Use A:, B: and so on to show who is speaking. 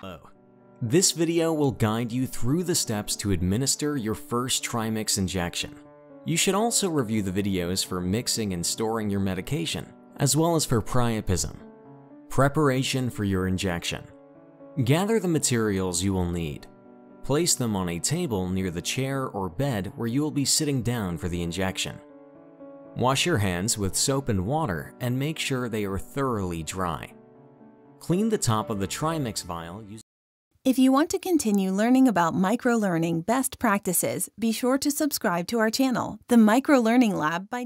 A: Hello. This video will guide you through the steps to administer your first Trimix injection. You should also review the videos for mixing and storing your medication, as well as for priapism. Preparation for your injection. Gather the materials you will need. Place them on a table near the chair or bed where you will be sitting down for the injection. Wash your hands with soap and water and make sure they are thoroughly dry. Clean the top of the Trimix vial using
B: If you want to continue learning about microlearning best practices, be sure to subscribe to our channel, the Microlearning Lab by